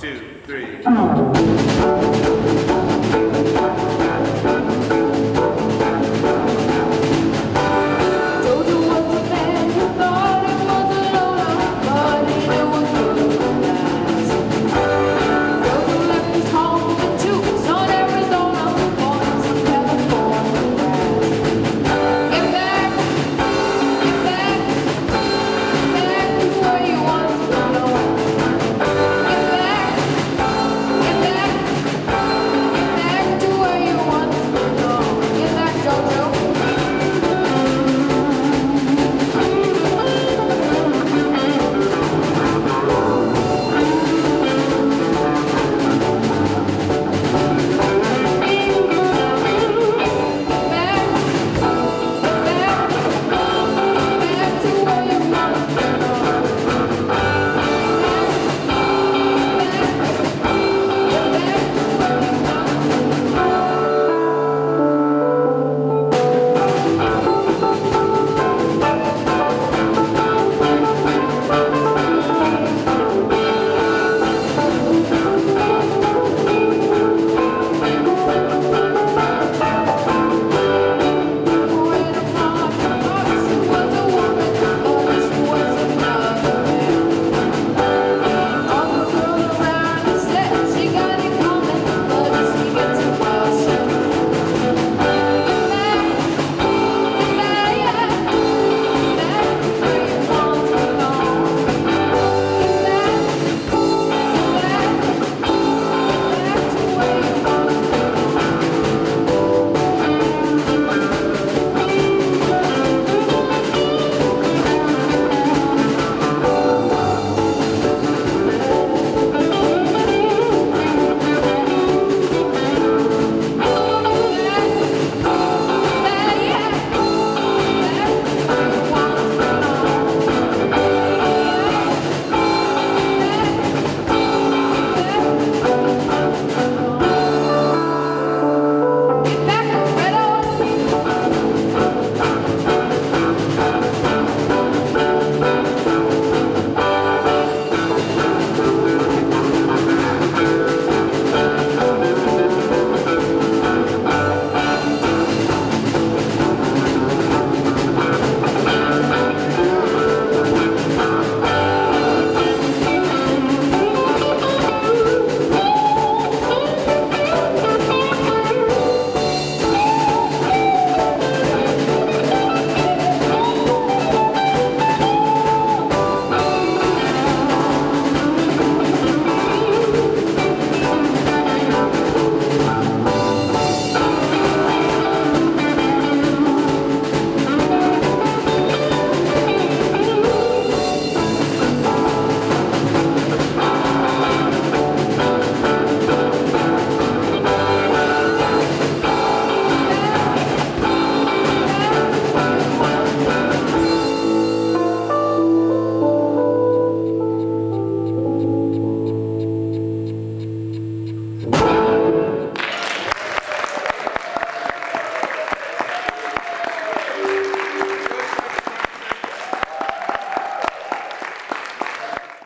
two, three.